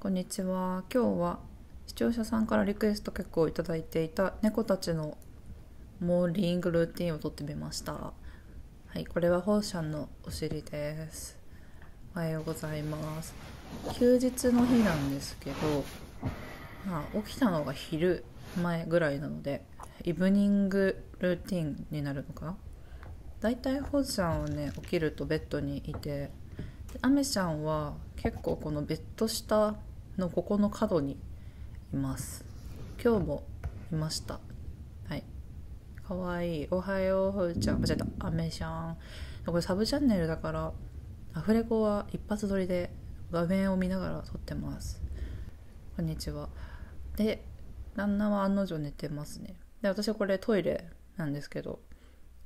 こんにちは。今日は視聴者さんからリクエスト結構いただいていた猫たちのモーニングルーティンを撮ってみました。はい、これはホーシャンのお尻です。おはようございます。休日の日なんですけど、まあ、起きたのが昼前ぐらいなので、イブニングルーティンになるのか？なだいたいホーシャンはね、起きるとベッドにいて、アメちゃんは結構このベッド下のここの角にいます。今日もいました。はい。かわい。いおはよう。ふーちゃん。間違えた。アメちゃんこれサブチャンネルだからアフレコは一発撮りで画面を見ながら撮ってます。こんにちは。で旦那は案の定寝てますね。で私はこれトイレなんですけど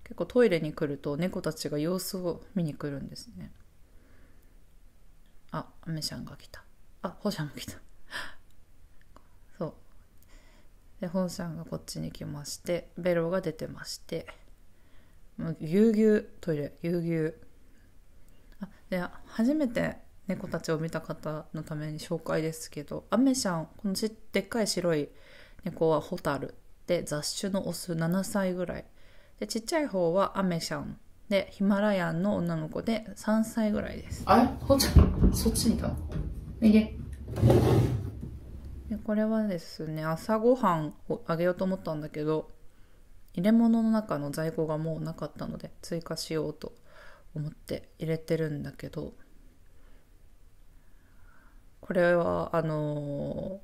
結構トイレに来ると猫たちが様子を見に来るんですね。あ、アメシャンが来た。あ、ホシャンも来た。そう。で、ホシャンがこっちに来まして、ベロが出てまして、もうぎゅうぎゅう、トイレ、ぎゅうぎゅう。あ、で、初めて猫たちを見た方のために紹介ですけど、アメシャン、このちでっかい白い猫はホタル。で、雑種のオス7歳ぐらい。で、ちっちゃい方はアメシャン。で、ヒマラヤンの女の子で3歳ぐらいです。あれ？ほっちゃん、そっちにいたいで。でこれはですね朝ごはんをあげようと思ったんだけど入れ物の中の在庫がもうなかったので追加しようと思って入れてるんだけどこれはあの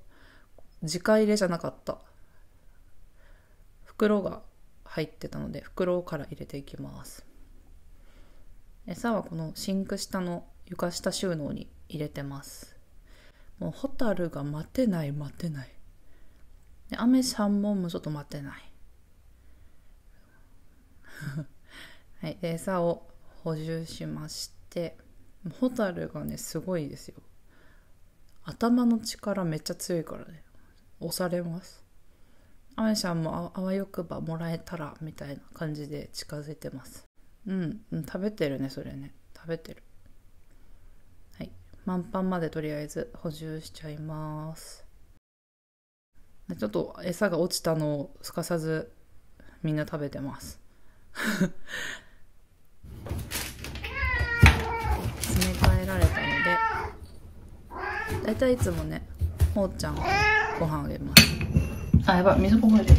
ー、自家入れじゃなかった。袋が入ってたので袋から入れていきます。餌はこのシンク下の床下収納に入れてます。もうホタルが待てない待てない。でアメさんももうちょっと待てない。はいで餌を補充しましてホタルがねすごいですよ。頭の力めっちゃ強いからね押されます。アメさんもあわよくばもらえたらみたいな感じで近づいてます。うん、食べてるねそれね。食べてる。満パンまでとりあえず補充しちゃいます。でちょっと餌が落ちたのをすかさずみんな食べてます。詰め替えられたのでだいたいいつもねほうちゃんがご飯あげます。あ、やばい、水こぼれちゃ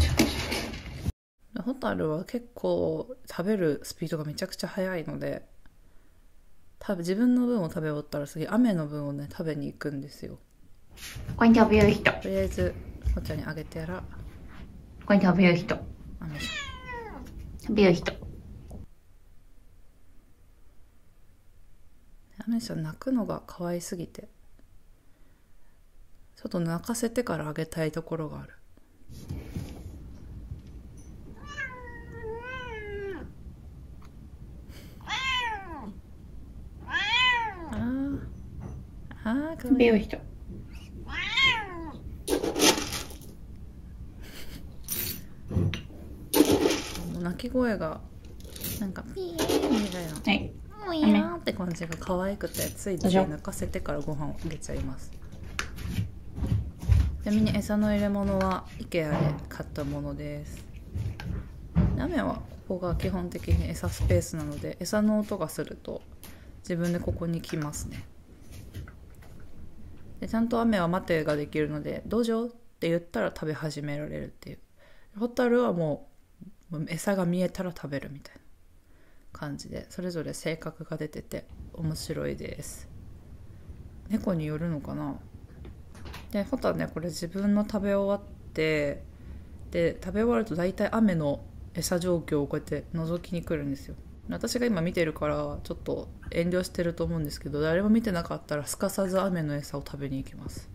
う。ホタルは結構食べるスピードがめちゃくちゃ速いので多分自分の分を食べ終わったら次雨の分をね食べに行くんですよここに食べる人。ことりあえずほっちゃんにあげてやらこに食べる人。雨し食べる人。雨ちゃん泣くのが可愛すぎてちょっと泣かせてからあげたいところがあるあーあーかわいい。食べる人。もう泣き声がなんかピーンみたいな。はい。もういいなーって感じが可愛くてついつい泣かせてからご飯をあげちゃいます。ちなみに餌の入れ物は IKEA で買ったものです。雨はここが基本的に餌スペースなので餌の音がすると自分でここに来ますねでちゃんと雨は待てができるので「どうぞ」って言ったら食べ始められるっていう。ホタルはもう餌が見えたら食べるみたいな感じでそれぞれ性格が出てて面白いです。猫によるのかな？でホタルねこれ自分の食べ終わってで食べ終わると大体雨の餌状況をこうやって覗きに来るんですよ。私が今見てるからちょっと遠慮してると思うんですけど誰も見てなかったらすかさず雨の餌を食べに行きます。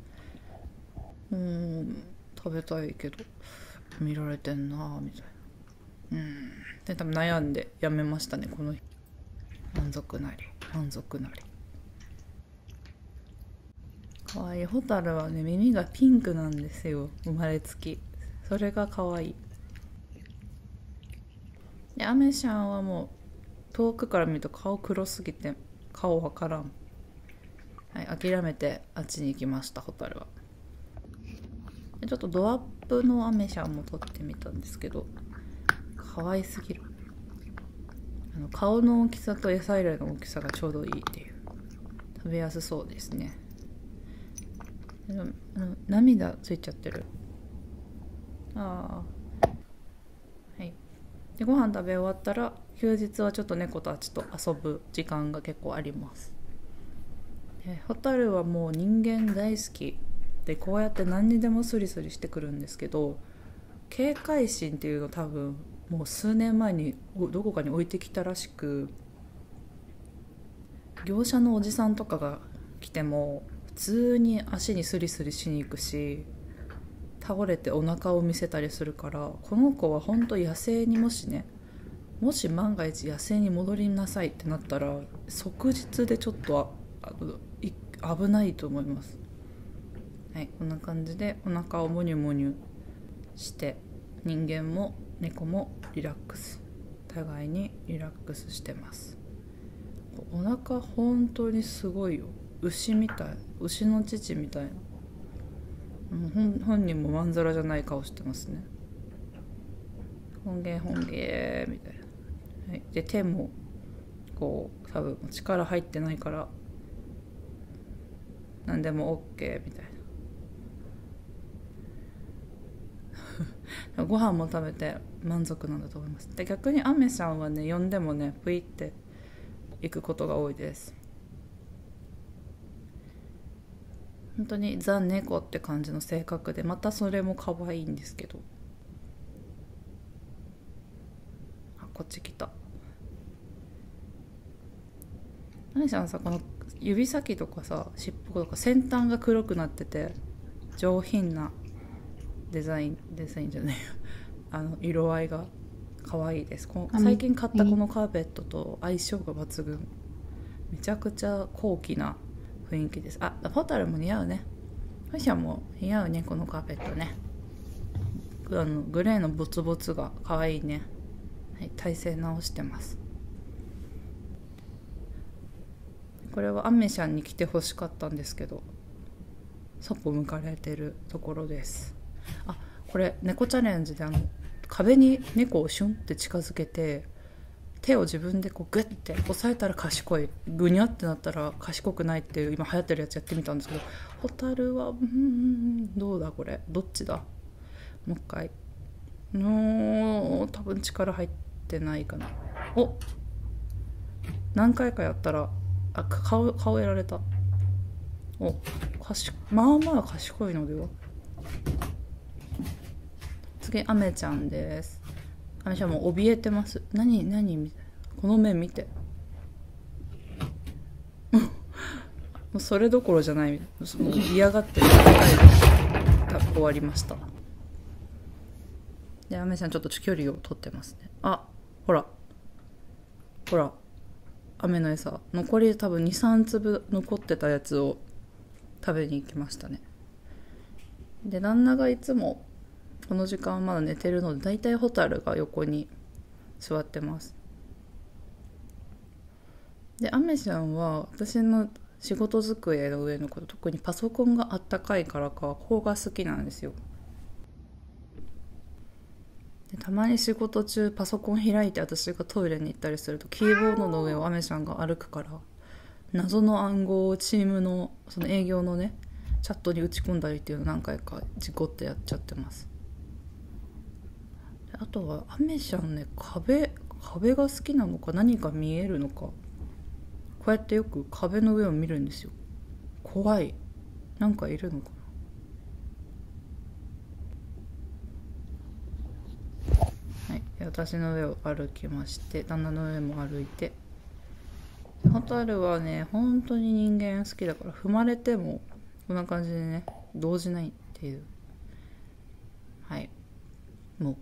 うん食べたいけど見られてんなみたいな。うん。で多分悩んでやめましたねこの日。満足なり満足なり。かわいいホタルはね耳がピンクなんですよ生まれつき。それがかわい。いでアメシャンはもう遠くから見ると顔黒すぎて顔わからん。はい諦めてあっちに行きましたホタルは。ちょっとドアップのアメシャンも撮ってみたんですけど可愛すぎる。あの顔の大きさと餌入れの大きさがちょうどいいっていう。食べやすそうですね。涙ついちゃってる。ああはい。でご飯食べ終わったら休日はちょっと猫たちと遊ぶ時間が結構あります。ホタルはもう人間大好きでこうやって何にでもスリスリしてくるんですけど警戒心っていうの多分もう数年前にどこかに置いてきたらしく業者のおじさんとかが来ても普通に足にスリスリしに行くし倒れてお腹を見せたりするからこの子は本当野生にもしねもし万が一野生に戻りなさいってなったら即日でちょっと危ないと思います。はいこんな感じでお腹をモニュモニュして人間も猫もリラックス。互いにリラックスしてます。お腹本当にすごいよ。牛みたい。牛の乳みたいな。本本人もまんざらじゃない顔してますね。本芸本芸みたいな、はい、で手もこう多分力入ってないから何でも OK みたいな。ご飯も食べて満足なんだと思います。で逆にアメさんはね呼んでもねプイって行くことが多いです。本当にザ・猫って感じの性格でまたそれも可愛いんですけどあこっち来た。何さんさこの指先とかさ尻尾とか先端が黒くなってて上品なデザインデザインじゃない。あの色合いが可愛いです。この最近買ったこのカーペットと相性が抜群。めちゃくちゃ高貴な雰囲気です。あホタルも似合うね。ファシャも似合うねこのカーペットね。あのグレーのボツボツが可愛いね、はい、体勢直してます。これはアメシャンに来てほしかったんですけどそっぽ向かれてるところです。あこれ猫チャレンジであの壁に猫をシュンって近づけて手を自分でこうグッて押さえたら賢いグニャってなったら賢くないっていう今流行ってるやつやってみたんですけどホタルはうんどうだこれ？どっちだ？もう一回。の多分力入ってないかな。お何回かやったらあ顔顔やられた。おかしまあまあ賢いのでは。次アメちゃんです。アメちゃんも怯えてます。何何みたいな。この目見て。もうそれどころじゃない。もう嫌がってる。終わりました。でアメちゃんちょっと距離を取ってますね。あほら。ほら。雨の餌。残り多分23粒残ってたやつを食べに行きましたね。で旦那がいつもこの時間まだ寝てるので大体ホタルが横に座ってます。でアメちゃんは私の仕事机の上のこと特にパソコンがあったかいからかここが好きなんですよ。でたまに仕事中パソコン開いて私がトイレに行ったりするとキーボードの上をアメちゃんが歩くから謎の暗号をチームのその営業のねチャットに打ち込んだりっていうの何回か事故ってやっちゃってます。あとはアメちゃんね壁壁が好きなのか何か見えるのかこうやってよく壁の上を見るんですよ。怖い。なんかいるのかなはい私の上を歩きまして旦那の上も歩いて。ホタルはね本当に人間好きだから踏まれてもこんな感じでね動じないっていう。はい。も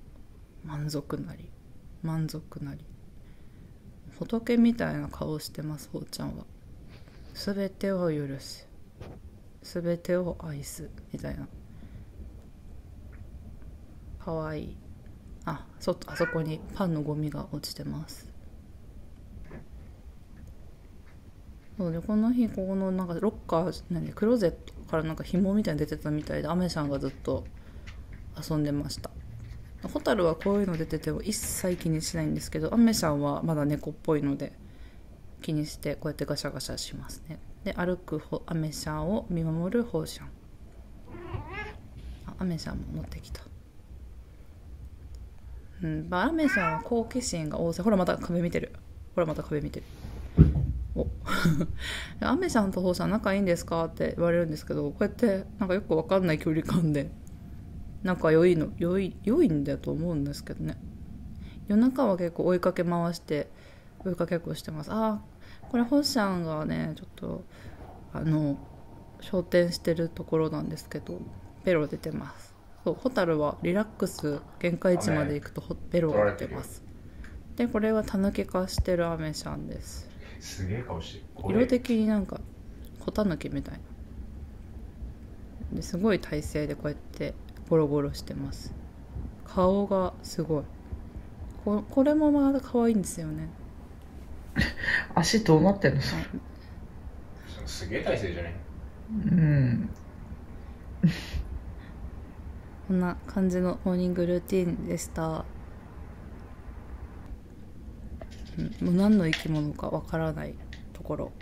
う満足なり満足なり。仏みたいな顔してますほうちゃんは。全てを許す。全てを愛す。みたいな。かわいい。あそあそこにパンのゴミが落ちてます。そうでこの日ここのなんかロッカー何クローゼットからなんか紐みたいに出てたみたいでアメさんがずっと遊んでました。ホタルはこういうの出てても一切気にしないんですけどアメさんはまだ猫っぽいので気にしてこうやってガシャガシャしますね。で歩くアメシャンを見守るホーシャン。アメシャンも乗ってきた。うん。まあアメシャンは好奇心が旺盛。ほらまた壁見てる。ほらまた壁見てる。お。アメさんとホーさん仲いいんですかって言われるんですけどこうやってなんかよくわかんない距離感で仲良いの良い良いんだと思うんですけどね。夜中は結構追いかけ回して追いかけっこしてます。あーこれホッシャンがねちょっとあの焦点してるところなんですけどベロ出てます。そうホタルはリラックス限界値まで行くとほベロが出てます。でこれはタヌキ化してるアメシャンです。すげえ顔して色的になんか小タヌキみたいな。ですごい体勢でこうやってゴロゴロしてます。顔がすごい。ここれもまだ可愛いんですよね、足どうなってんの？はい。すげえ体勢じゃね？うんこんな感じのモーニングルーティンでした、うんもう何の生き物かわからないところ。